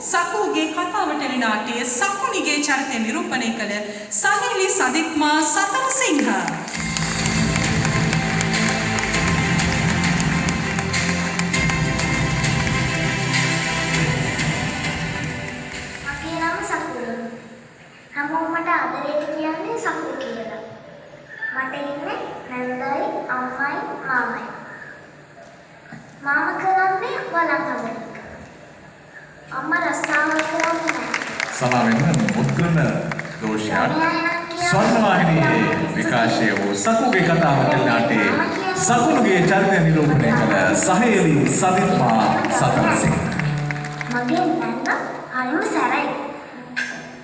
සකුගේ කතාවට එන නාට්‍යය සකුනිගේ චරිතය නිරූපණය කළ සහේලි සදිත්මා සතරසිංහ. මගේ නම සකුල. හැමෝම මට ආදරයට කියන්නේ සකුල කියලා. මට ඉන්නේ නැන්දයි අම්මයි මාමයි. මාම කරන්නේ වලක් හදන එක. අම්මා රස්සාව. සමාවෙන්න මුද්‍රණ දෝෂයක් ස්වර්ණවාහිනියේ විකාශය වූ සකුගේ කතාවට නාට්‍යයේ සකුළුගේ චරිත නිරූපණය කළ සහේලි සදිත්මා සතරසිංහ මගේ නැන්ද හරිම සැරයි.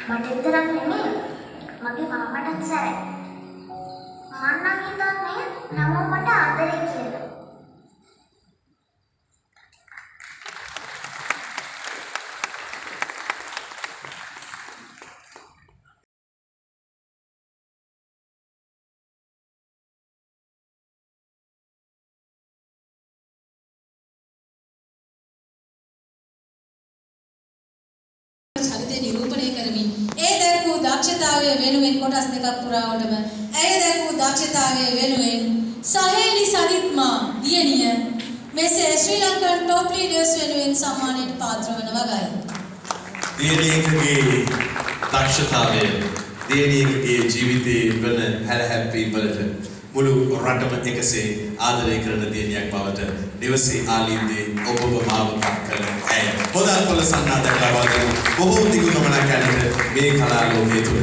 මට විතරක් නෙමෙයි මගේ මාමටත් සැරයි. මම නම් හිතන්නේ හැමෝම මට ආදරේ කියලා. චරිතය නිරූපණය කරමින් ඒ දැක් වූ දක්ෂතාවය වෙනුවෙන් කොටස් දෙකක් පුරාවටම ඇය දැක් වූ දක්ෂතාවය වෙනුවෙන් සහේලි සරිත්මා දියණිය මෙසේ ශ්‍රී ලංකන් ටොප් ලීඩර්ස් වෙනුවෙන් සම්මානයට පාත්‍ර වන වගයි. දියණියකගේ දක්ෂතාවය දියණියකගේ ජීවිතයේ වන හැලහැප්පීම් වලට මුළු රටම එකසේ ආදරය කරන දියණියක් බවට නිවසේ ආලීන්දේ ඔබව මාව පත් කළ ඇය. හොදල් කොළ සන්නාදක ලබා දෙන බොහෝ දිගු ගමනක් යන්නට මේ කලා ලෝකයේ තුල